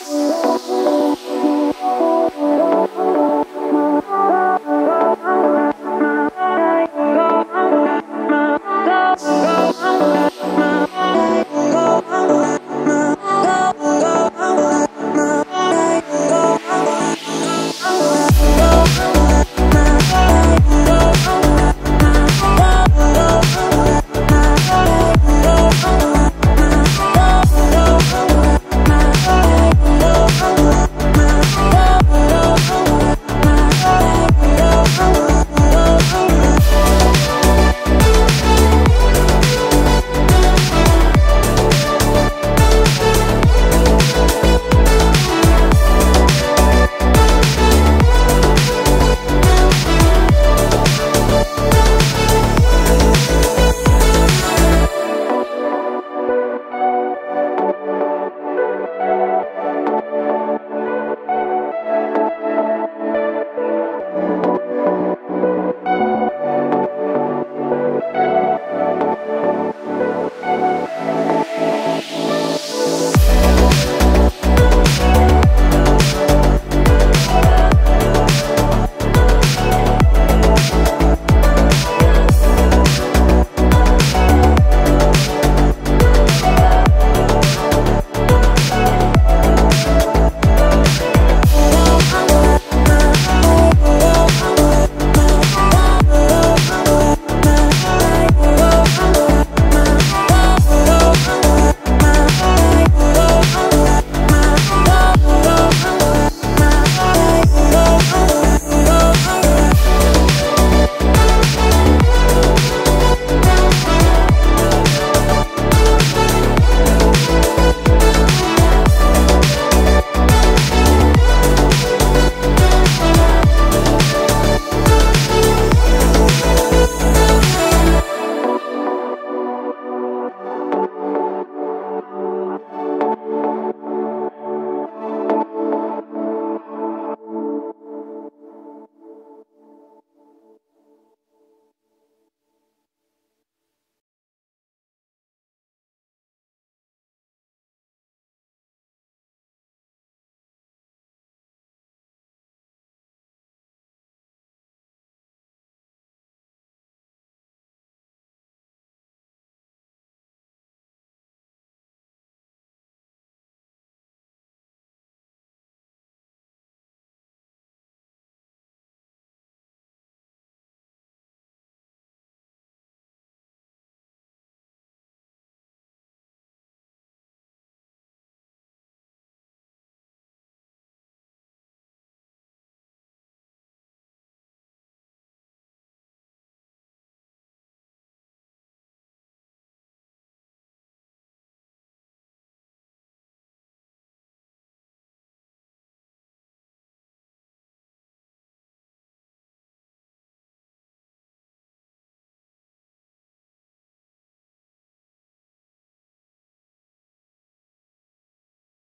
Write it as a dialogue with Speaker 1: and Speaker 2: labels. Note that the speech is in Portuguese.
Speaker 1: Música